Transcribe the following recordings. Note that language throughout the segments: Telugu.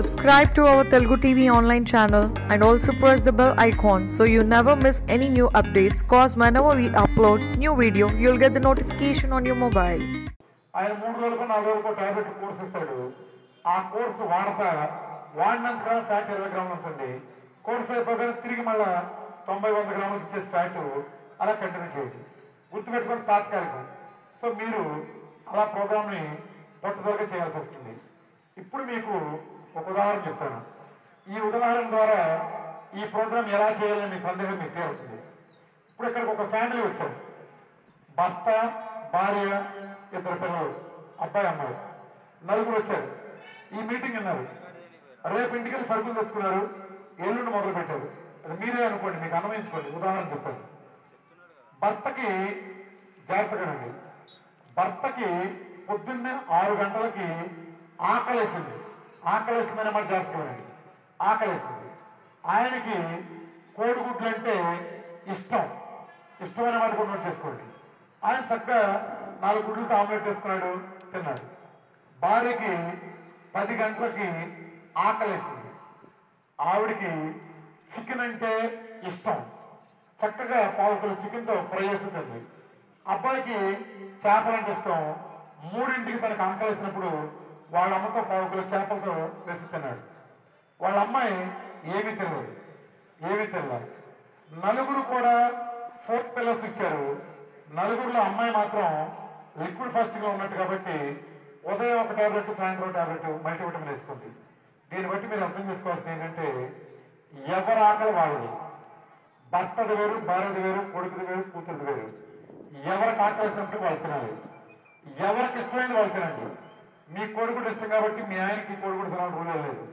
Subscribe to our Telugu TV online channel and also press the bell icon so you never miss any new updates. Cause whenever we upload new video, you'll get the notification on your mobile. ఆయన మూడు రోజులకు నాలుగు రోజులకు టాబ్లెట్ కోర్స్ ఇస్తాడు ఆ కోర్సు వాడతా వాడినంతకాలం ఫ్యాట్ ఇరవై గ్రాములు ఉంచండి కోర్స్ అయిపోగానే తిరిగి మళ్ళా తొంభై వంద గ్రాములకు ఇచ్చే ఫ్యాట్ అలా కంటిన్యూ చేయండి గుర్తుపెట్టుకోండి తాత్కాలికం సో మీరు అలా ప్రోగ్రామ్ని పట్టుదలగా చేయాల్సి వస్తుంది ఇప్పుడు మీకు ఒక ఉదాహరణ చెప్తాను. ఈ ఉదాహరణ ద్వారా ఈ ప్రోగ్రామ్ ఎలా చేయాలని మీ సందేహం మీకు తేలుతుంది. ఇప్పుడు ఇక్కడికి ఒక ఫ్యామిలీ వచ్చారు. భర్త భార్య ఇద్దరు పిల్లలు అబ్బాయి అమ్మాయి. నలుగురు వచ్చారు. ఈ మీటింగ్ అన్నారు రేపు ఇంటికి వెళ్ళి సరుకులు తెచ్చుకున్నారు. ఎల్లుండి మొదలు పెట్టారు. అది మీరే అనుకోండి మీకు అన్వయించుకోండి ఉదాహరణ చెప్తాను. భర్తకి జాగ్రత్తగానండి. భర్తకి పొద్దున్నే ఆరు గంటలకి ఆకలేసింది. ఆకలిస్తుందని మాట జాగ్రత్తగానండి ఆకలిస్తుంది. ఆయనకి కోడిగుడ్లు అంటే ఇష్టం. ఇష్టమైన మాట కూడా నోట్ చేసుకోండి. ఆయన చక్కగా నాలుగు గుడ్లు ఆమ్లెట్ వేసుకున్నాడు తిన్నాడు. భార్యకి పది గంటలకి ఆకలిస్తుంది. ఆవిడకి చికెన్ అంటే ఇష్టం. చక్కగా పావుకులు చికెన్తో ఫ్రై చేస్తుంది అబ్బాయికి చేపలంటే ఇష్టం. మూడింటికి తనకు ఆకలిసినప్పుడు వాళ్ళ అమ్మతో పావుకుల చేపలతో వేసుకున్నాడు. వాళ్ళ అమ్మాయి ఏమీ తెలియదు. ఏమీ తెలియదు. నలుగురు కూడా ఫోర్ పిల్లర్స్ ఇచ్చారు. నలుగురిలో అమ్మాయి మాత్రం లిక్విడ్ ఫాస్టింగ్ ఉన్నట్టు కాబట్టి ఉదయం ఒక టాబ్లెట్ సాయంత్రం టాబ్లెట్ మల్టీవిటమిన్ వేసుకుంది దీన్ని బట్టి మీరు అర్థం చేసుకోవాల్సింది ఏంటంటే ఎవరి ఆకలి వాళ్ళది. భర్తది వేరు భార్యది వేరు కొడుకుది వేరు కూతురుది వేరు. ఎవరికి ఆకలి వేసినప్పుడు వాళ్ళు తినాలి. ఎవరికి ఇష్టమైంది వాళ్ళు తినండి. మీ కొడుకుడు ఇష్టం కాబట్టి మీ ఆయనకి కొడుకుడు తినాలని రూల్ లేదు.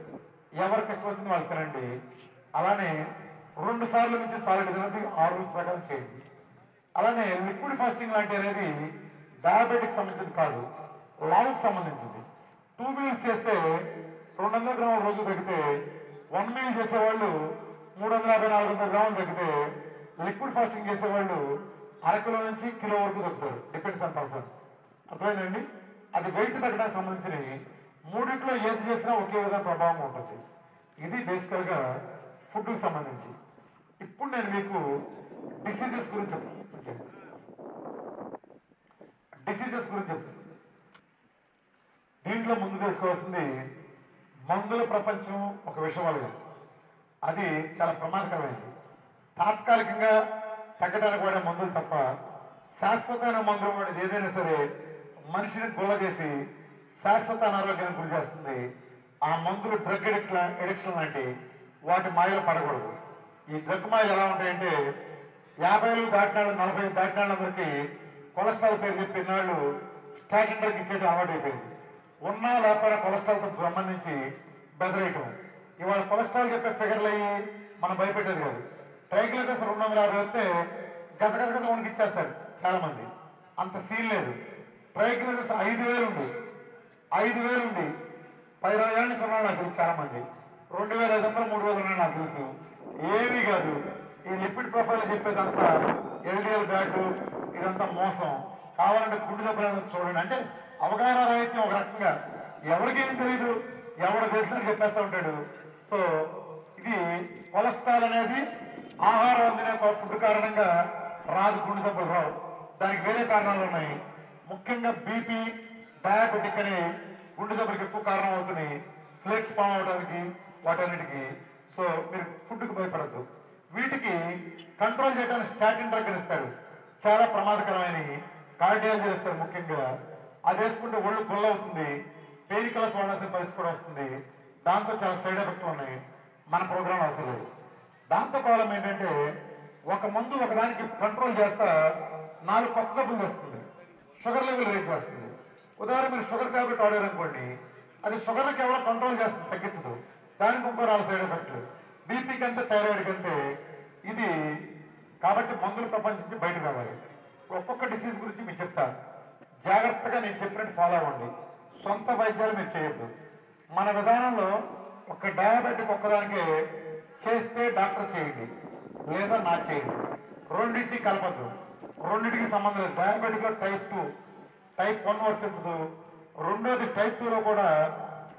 ఎవరికి ఇష్టం వచ్చింది వాళ్ళు తినండి. అలానే రెండు సార్లు నుంచి సాలెడ్ తినది ఆరు రోజుల ప్రకారం చేయండి. అలానే లిక్విడ్ ఫాస్టింగ్ లాంటి అనేది డయాబెటిక్ సంబంధించింది కాదు లావుకి సంబంధించింది. టూ మీల్స్ చేస్తే రెండు వందల గ్రాముల రోజు తగ్గితే వన్ మీల్ చేసేవాళ్ళు మూడు వందల యాభై నాలుగు వందల గ్రాములు తగ్గితే లిక్విడ్ ఫాస్టింగ్ చేసేవాళ్ళు అరకిలో నుంచి కిలో వరకు తగ్గుతారు డిపెండ్స్ ఆన్ పర్సన్ అర్థమైందండి? అది వెయిట్ తగ్గడానికి సంబంధించినవి. మూడిట్లో ఏది చేసినా ఒకే విధంగా ప్రభావం ఉంటుంది. ఇది బేసికల్గా ఫుడ్కి సంబంధించి. ఇప్పుడు నేను మీకు డిసీజెస్ గురించి చెప్తాను డిసీజెస్ గురించి చెప్తాను దీంట్లో ముందు తెలుసుకోవాల్సింది మందుల ప్రపంచం ఒక విషవాలుగా అది చాలా ప్రమాదకరమైనది. తాత్కాలికంగా తగ్గడానికి వాడే మందులు తప్ప శాశ్వతమైన మందులు వాడేది ఏదైనా సరే మనిషిని గుల్ల చేసి శాశ్వత అనారోగ్యానికి గురి చేస్తుంది. ఆ మందులు డ్రగ్ ఎడిక్ట్ ఎడిక్షన్ లాంటి వాటి మాయలు పడకూడదు. ఈ డ్రగ్ మాయలు ఎలా ఉంటాయంటే యాభై దాటిన వాళ్ళు, నలభై దాటిన వాళ్ళందరికీ కొలెస్ట్రాల్ పేరు చెప్పి నాళ్ళు స్టాటిన్ డ్రగ్ ఇచ్చేది అలవాటు అయిపోయింది. ఉన్నా లేకపోయినా కొలెస్ట్రాల్తో సంబంధించి బెదరేయటం. ఇవాళ కొలెస్ట్రాల్ చెప్పే ఫిగర్లు అయ్యి మనం భయపెట్టేది కాదు. ట్రైగ్లిజర్స్ రెండు వందల యాభై వస్తే గసగస గస ఉనికి ఇచ్చేస్తారు అంత సీన్ లేదు. ట్రైగ్లిజర్స్ ఐదు వేలు ఉంది. ఐదు వేలు ఉంది. పది ఇరవై ఏళ్ళ నుంచి ఉన్నాడు నాకు తెలుసు చాలా మంది. రెండు వేల ఐదు వందలు మూడు వేలు ఉన్నాడు నాకు తెలుసు. ఏమీ కాదు. ఈ లిపిడ్ ప్రొఫైల్ చెప్పేదంతా ఎల్డిఎల్ బ్యాట్ ఇదంతా మోసం. కావాలంటే గుండె దెబ్బలు చూడండి. అంటే అవగాహన రహిత్యం ఒక రకంగా ఎవరికి ఏం తెలియదు ఎవడు తెలిసినట్టు చెప్పేస్తూ ఉంటాడు. సో ఇది కొలెస్ట్రాల్ అనేది ఆహారం అందిన ఫుడ్ కారణంగా రాదు గుండె దెబ్బలు రావు. దానికి వేరే కారణాలు ఉన్నాయి. ముఖ్యంగా బీపీ డయాబెటిక్ అని గుండె జబ్బులకు ఎక్కువ కారణం అవుతుంది ఫ్లేక్స్ ఫామ్ అవడానికి వాటన్నిటికీ. సో మీరు ఫుడ్కి భయపడద్దు. వీటికి కంట్రోల్ చేయడానికి స్టాటిన్ డ్రగ్ ఇస్తారు చాలా ప్రమాదకరమైన కార్డియాలజీ చేస్తారు ముఖ్యంగా. అది వేసుకుంటే ఒళ్ళు గుల్ల అవుతుంది. పెయిన్ కిల్లర్స్ వాడాల్సిన పరిస్థితి కూడా వస్తుంది. దాంతో చాలా సైడ్ ఎఫెక్ట్లు ఉన్నాయి. మన ప్రోగ్రాం అవసరం లేదు. దాంతో ప్రాబ్లం ఏంటంటే ఒక మందు ఒకదానికి కంట్రోల్ చేస్తా నాలుగు కొత్త డబ్బులు తెస్తుంది. షుగర్ లెవెల్ రేట్ చేస్తుంది. ఉదాహరణ మీరు షుగర్ ట్యాబ్లెట్ వాడారు అది షుగర్ని కేవలం కంట్రోల్ చేస్తుంది తగ్గించదు. దానికి ఇంకో సైడ్ ఎఫెక్ట్. బీపీకి అంతే థైరాయిడ్కి అంతే ఇది కాబట్టి మందుల ప్రపంచం నుంచి బయటకు రావాలి. ఒక్కొక్క డిసీజ్ గురించి మీకు చెప్తా. జాగ్రత్తగా నేను చెప్పినట్టు ఫాలో అవ్వండి. సొంత వైద్యాలు మీరు చేయొద్దు. మన విధానంలో ఒక డయాబెటిక్ ఒక్కదానికే చేస్తే డాక్టర్ చేయండి లేదా నా చేయండి. రెండింటిని కలపద్దు. రెండింటికి సంబంధం లేదు diabetic type two type one వర్తించదు. రెండోది టైప్ టూలో కూడా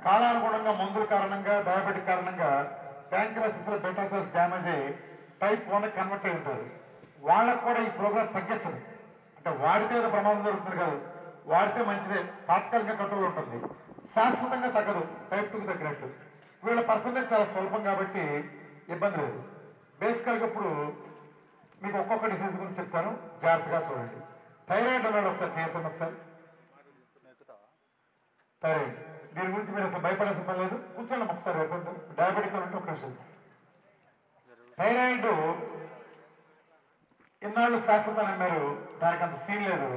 కాలానుగుణంగా మందుల కారణంగా డయాబెటిక్ కారణంగా ప్యాంక్రాసిస్ బెటా డ్యామేజ్ అయ్యి టైప్ వన్ కన్వర్ట్ అయి ఉంటారు. వాళ్ళకు కూడా ఈ ప్రోగ్రామ్ తగ్గించదు. అంటే వాడితే ఏదో ప్రమాదం జరుగుతుంది కాదు. వాడితే మంచిదే. తాత్కాలిక కంట్రోల్ ఉంటుంది. శాశ్వతంగా తగ్గదు. టైప్ టూకి తగ్గినట్టు. వీళ్ళ పర్సంటేజ్ చాలా స్వల్పం కాబట్టి ఇబ్బంది లేదు. బేసికల్గా ఇప్పుడు మీకు ఒక్కొక్క డిసీజ్ గురించి చెప్తాను. జాగ్రత్తగా చూడండి. థైరాయిడ్ అన్నాడు ఒకసారి చేయొద్దండి ఒకసారి. థైరాయిడ్. దీని గురించి మీరు అసలు భయపడాల్సిన పని లేదు. కూర్చోండి ఒకసారి ఇబ్బంది డయాబెటిక్ అంటే ఒక నిమిషం థైరాయిడ్ ఇన్నాళ్ళు శాశ్వతం అన్నారు దానికి అంత సీన్ లేదు.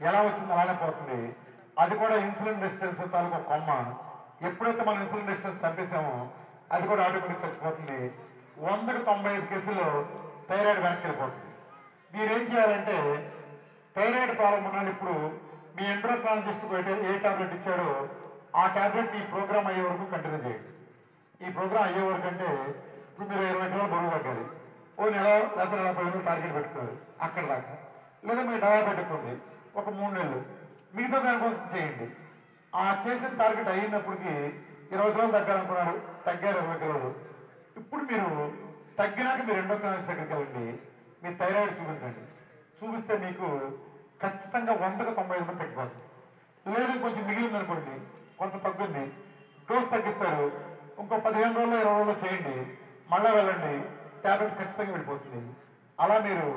ఎలా వచ్చింది అలానే పోతుంది. అది కూడా ఇన్సులిన్ రెసిస్టెన్స్ తాలూకు కొమ్మ. ఎప్పుడైతే మనం ఇన్సులిన్ రెసిస్టెన్స్ చంపేసామో అది కూడా ఆటోమేటిక్ చచ్చిపోతుంది. వందకు తొంభై ఐదు కేసుల్లో థైరాయిడ్ వెనక్కి వెళ్ళిపోతుంది. మీరు ఏం చేయాలంటే థైరాయిడ్ ప్రాబ్లం ఉన్నాడు ఇప్పుడు మీ ఎండ్రోక్రాలజిస్ట్ ఏ టాబ్లెట్ ఇచ్చారో ఆ టాబ్లెట్ ఈ ప్రోగ్రామ్ అయ్యే వరకు కంటిన్యూ చేయండి. ఈ ప్రోగ్రామ్ అయ్యే వరకు అంటే ఇప్పుడు మీరు ఇరవై కిలోలు బరువు తగ్గాలి. ఓ నెల లేకపోతే నలభై రోజులు టార్గెట్ పెట్టుకోవాలి అక్కడ దాకా. లేదా మీ డయాబెటిక్ ఉంది ఒక మూడు నెలలు. మిగతా దానికోసం చేయండి. ఆ చేసిన టార్గెట్ అయినప్పటికీ ఇరవై కిలోలు తగ్గాలనుకున్నారు తగ్గారు ఇరవై కిలోలు. ఇప్పుడు మీరు తగ్గినాక మీరు ఎండోక్రాలజిస్ట్ దగ్గరికి వెళ్ళండి. మీ థైరాయిడ్ చూపించండి. చూపిస్తే మీకు ఖచ్చితంగా వందకు తొంభై ఐదు తగ్గిపోతుంది లేదు కొంచెం మిగిలింది అనుకోండి కొంత తగ్గుంది. డోస్ తగ్గిస్తారు. ఇంకో పదిహేను రోజులు ఇరవై రోజులు చేయండి. మళ్ళీ వెళ్ళండి. ట్యాబ్లెట్ ఖచ్చితంగా వెళ్ళిపోతుంది అలా మీరు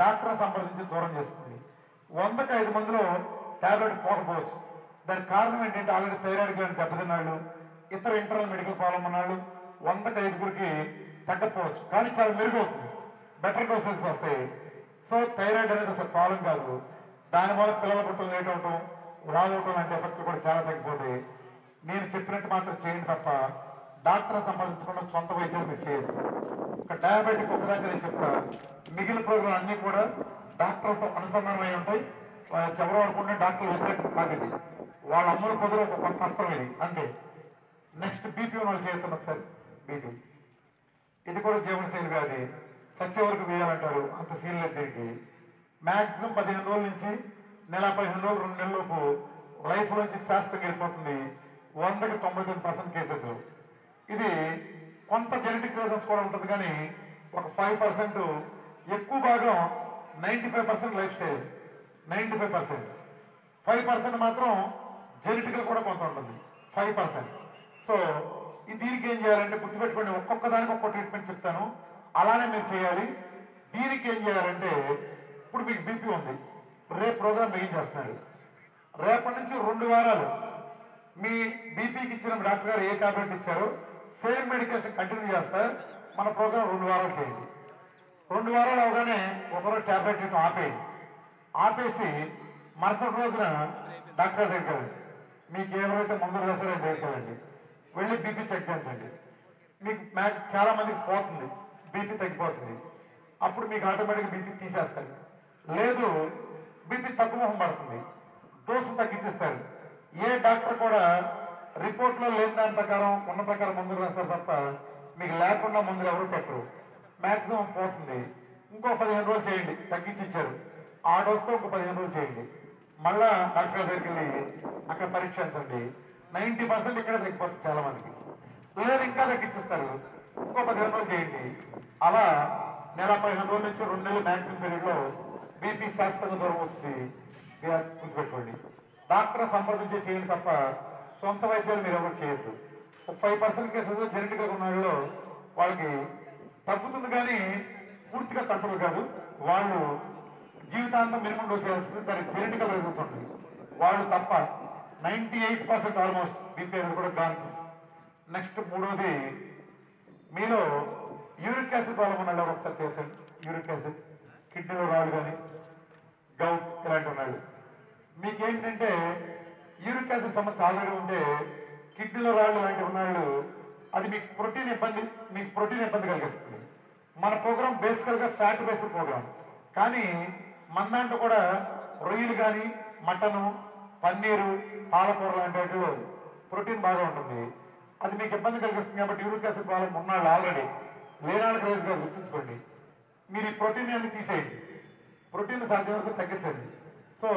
డాక్టర్ సంప్రదించి దూరం చేసుకోండి. వందకు ఐదు మందిలో ట్యాబ్లెట్ పోకపోవచ్చు. దానికి కారణం ఏంటంటే ఆల్రెడీ థైరాయిడ్ గ్లాండ్ దెబ్బతిన్నాళ్ళు. ఇతర ఇంటర్నల్ మెడికల్ ప్రాబ్లం ఉన్నాళ్ళు వందకు ఐదుగురికి తగ్గకపోవచ్చు. కానీ చాలా మెరుగవుతుంది. బెటర్ డోసెస్ వస్తాయి. సో థైరాయిడ్ అనేది అసలు ప్రాబ్లం కాదు. దానివల్ల పిల్లల పుట్టలు లేట్ అవటం రావటం లాంటి ఎఫెక్ట్లు కూడా చాలా తగ్గిపోతాయి. నేను చెప్పినట్టు మాత్రం చేయండి తప్ప డాక్టర్ సంపాదించకుండా సొంత వైద్యాలు మీరు చేయదు ఒక డయాబెటిక్ ఒకదాకా నేను చెప్తా. మిగిలిన ప్రోగ్రాం అన్నీ కూడా డాక్టర్తో అనుసంధానం ఉంటాయి. వాళ్ళ ఎవరు అనుకుంటే డాక్టర్ వ్యతిరేకం కాదు ఇది. వాళ్ళ అమ్మల కుదర ఒక కష్టం ఇది. అంతే. నెక్స్ట్ బీపీ వాళ్ళు చేస్తాను ఒకసారి బీపీ ఇది కూడా జీవనశైలి వ్యాధి చచ్చే వరకు వేయాలంటారు అంత సీన్ లేదు దీనికి. మ్యాక్సిమం పదిహేను రోజుల నుంచి నెల పదిహేను రోజులు రెండు నెలలలోపు లైఫ్ నుంచి శాస్త్రం వెళ్ళిపోతుంది. వందకి తొంభై తొమ్మిది పర్సెంట్ కేసెస్. ఇది కొంత జెనెటిక్ రీజన్స్ కూడా ఉంటుంది కానీ ఒక ఫైవ్ పర్సెంట్ ఎక్కువ భాగం ninety five percent lifestyle. Ninety five percent. Five percent మాత్రం జెనెటికల్ కూడా కొంత ఉంటుంది. Five percent. సో దీనికి ఏం చేయాలంటే గుర్తుపెట్టుకోండి ఒక్కొక్క దానికి ఒక్కొక్క ట్రీట్మెంట్ చెప్తాను. అలానే మీరు చేయాలి. దీనికి ఏం చేయాలంటే ఇప్పుడు మీకు బీపీ ఉంది. రేపు ప్రోగ్రామ్ బిగిన్ చేస్తున్నారు? రేపటి నుంచి రెండు వారాలు మీ బీపీకి ఇచ్చిన డాక్టర్ గారు ఏ టాబ్లెట్ ఇచ్చారో సేమ్ మెడికేషన్ కంటిన్యూ చేస్తారు మన ప్రోగ్రామ్ రెండు వారాలు చేయండి. రెండు వారాలు అవగానే ఒకరోజు టాబ్లెట్ ఇవ్వడం ఆపేయండి. ఆపేసి మరుసటి రోజున డాక్టర్ దగ్గరికి మీకు ఎవరైతే మందులు వేసారో ఆయన దగ్గరికి వెళ్ళి బీపీ చెక్ చేయించండి మీకు మ్యాక్ చాలా మందికి పోతుంది. బీపీ తగ్గిపోతుంది. అప్పుడు మీకు ఆటోమేటిక్ బీపీ తీసేస్తారు. లేదు బీపీ తక్కువ మొహం పడుతుంది. డోసు తగ్గించేస్తారు. ఏ డాక్టర్ కూడా రిపోర్ట్లో లేని దాని ప్రకారం ఉన్న ప్రకారం మందులు రాస్తారు తప్ప మీకు లేకుండా మందులు ఎవరు పెట్టరు. మ్యాక్సిమం పోతుంది. ఇంకో పదిహేను రోజులు చేయండి. తగ్గించి ఇచ్చారు ఆ డోస్తో ఇంకో పదిహేను రోజులు చేయండి. మళ్ళా డాక్టర్ దగ్గరికి వెళ్ళి అక్కడ పరీక్షించండి. నైంటీ పర్సెంట్ ఇక్కడే తగ్గిపోతుంది చాలా మందికి లేదు ఇంకా తగ్గించేస్తారు. ఇంకో పదిహేను రోజులు చేయండి. అలా నెల పదిహేను రోజుల నుంచి రెండు నెలలు మ్యాక్సిమం పీరియడ్లో బీపీ శాస్త్రంగా దూరం అవుతుంది. గుర్తుపెట్టుకోండి. డాక్టర్ సంప్రదించే చేయండి తప్ప సొంత వైద్యాలు మీరు ఎవరు చేయొద్దు. ఫైవ్ పర్సెంట్ కేసెస్ జెనెటిక్గా ఉన్న వాళ్ళలో వాళ్ళకి తగ్గుతుంది కానీ పూర్తిగా కంట్రోల్ కాదు. వాళ్ళు జీవితాంతం మినిమం డోస్ వేస్తుంది దానికి జెనెటికల్ రీజన్స్ ఉంటాయి వాళ్ళు తప్ప ninety eight percent almost BP అనేది కూడా గాన్ నెక్స్ట్ మూడోది మీలో యూరిక్ యాసిడ్ ప్రాబ్లం ఉన్న ఒకసారి చేతండి యూరిక్ యాసిడ్ కిడ్నీలో రాళ్ళు కానీ గౌట్ ఇలాంటి ఉన్నాడు మీకేంటంటే యూరిక్ యాసిడ్ సమస్య ఆల్రెడీ ఉంటే కిడ్నీలో రాళ్ళు ఇలాంటివి ఉన్నాళ్ళు అది మీకు ప్రోటీన్ ఇబ్బంది మీకు ప్రోటీన్ ఇబ్బంది కలిగిస్తుంది. మన ప్రోగ్రామ్ బేసికల్గా ఫ్యాట్ బేస్డ్ ప్రోగ్రామ్ కానీ మన దాంట్లో కూడా రొయ్యలు కానీ మటను పన్నీరు పాలకూర లాంటి వాటిలో ప్రోటీన్ బాగా ఉంటుంది. అది మీకు ఇబ్బంది కలిగిస్తుంది కాబట్టి యూరిక్ యాసిడ్ ప్రాబ్లం ఉన్నాళ్ళు ఆల్రెడీ లేనాళ్ళకి రైస్గా గుర్తుంచుకోండి. మీరు ఈ ప్రోటీన్ అన్ని తీసేయండి. ప్రోటీన్ సాధ్యం వరకు తగ్గించండి. సో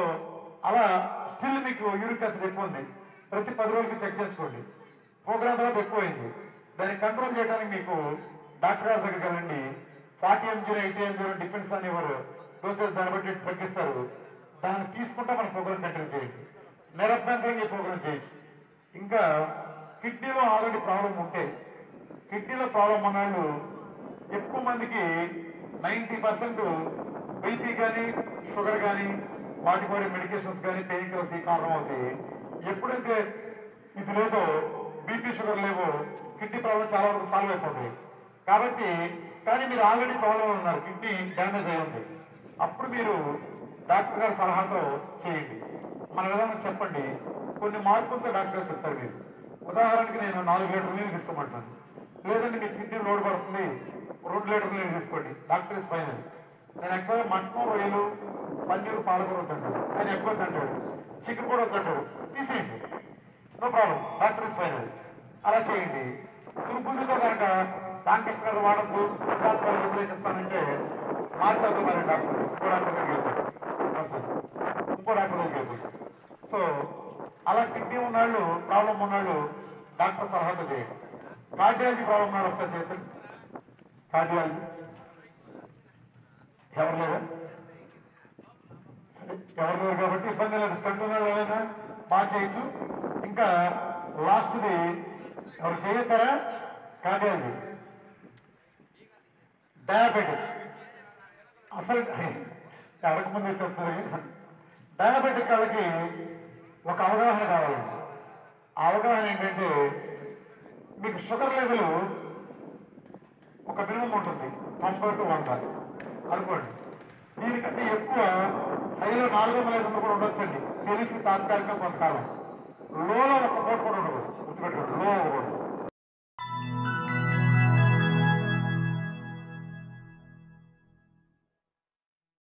అలా స్టిల్ మీకు యూరిక్ యాసిడ్ ఎక్కువ ఉంది. ప్రతి పది రోజులకి చెక్ చేసుకోండి ప్రోగ్రామ్ తర్వాత ఎక్కువైంది. దాన్ని కంట్రోల్ చేయడానికి మీకు డాక్టర్ గారి దగ్గరికి వెళ్ళండి. Forty mg eighty mg depends అని ఎవరు డోసెస్ దాన్ని బట్టి తగ్గిస్తారు. దాన్ని తీసుకుంటే మన ప్రోగ్రామ్ కంటిన్యూ చేయండి. నిరభ్యంతరంగా ఈ ప్రోగ్రామ్ చేయొచ్చు ఇంకా కిడ్నీలో ఆల్రెడీ ప్రాబ్లం ఉంటే కిడ్నీలో ప్రాబ్లం ఉన్నాళ్ళు ఎక్కువ మందికి నైంటీ పర్సెంట్ బీపీ కానీ షుగర్ కానీ వాటికి వాడే మెడికేషన్స్ కానీ పెయిన్ కిల్లర్స్ ఈ కారణం అవుతాయి ఎప్పుడైతే ఇది లేదో బీపీ షుగర్ లేవో కిడ్నీ ప్రాబ్లం చాలా వరకు సాల్వ్ అయిపోతాయి కాబట్టి కానీ మీరు ఆల్రెడీ ప్రాబ్లం ఉన్నారు కిడ్నీ డ్యామేజ్ అయి ఉంది అప్పుడు మీరు డాక్టర్ గారి సలహాతో చేయండి. మన విధానం చెప్పండి. కొన్ని మార్పులతో డాక్టర్ గారు చెప్తారు మీరు. ఉదాహరణకి నేను నాలుగు లీటర్ నీళ్ళు తీసుకోమంటాను. లేదంటే మీ కిడ్నీ లోడ్ పడుతుంది. రెండు లీటర్ నీళ్ళు తీసుకోండి. డాక్టర్ ఇస్ ఫైనల్ నేను యాక్చువల్గా మటన్ రొయ్యలు పన్నీరు పాలకూర వద్దంటాడు ఆయన ఎక్కువ తింటాడు చికెన్ కూడా వద్దంటాడు తీసేయండి. No problem. Doctor is final అలా చేయండి. దుర్బుద్ధితో కనుక రామకృష్ణ గారు వాడద్దు. సిద్ధార్థ గారు వ్యతిరేకిస్తానంటే మార్చద్దు మరి డాక్టర్ ఇంకో డాక్టర్ దగ్గరికి వెళ్ళిపోయి అసలు ఇంకో డాక్టర్ దగ్గరికి వెళ్ళిపోయి సో అలా కిడ్నీ ఉన్నాళ్ళు ప్రాబ్లం ఉన్నాళ్ళు డాక్టర్ సలహాతో చేయండి. కార్డియాలజీ ప్రాబ్లం ఉన్నాడు ఒకసారి చేతండి కార్డియాలజీ. ఎవరు లేరు? సరే ఎవరు లేరు కాబట్టి ఇబ్బంది లేదు. స్టంట్ ఉన్నాడు ఏదైనా బాగా చేయొచ్చు. ఇంకా లాస్ట్ది ఎవరు చేయొస్తారా? కార్డియాలజీ. డయాబెటిక్. అసలు అడగముందు డయాబెటిక్ వాళ్ళకి ఒక అవగాహన కావాలి. అవగాహన ఏంటంటే మీకు షుగర్ లెవెల్ ఒక మినిమం ఉంటుంది. తొంభై టు వంద. అనుకోండి. దీనికంటే ఎక్కువ హైలో నాలుగు వందల ఐదు వందలు కూడా ఉండొచ్చండి. తెలిసి తాత్కాలికంగా కొంతకాలం లోలో ఒక పూట కూడా ఉండకూడదు. గుర్తుపెట్టుకోండి. లో ఉండకూడదు.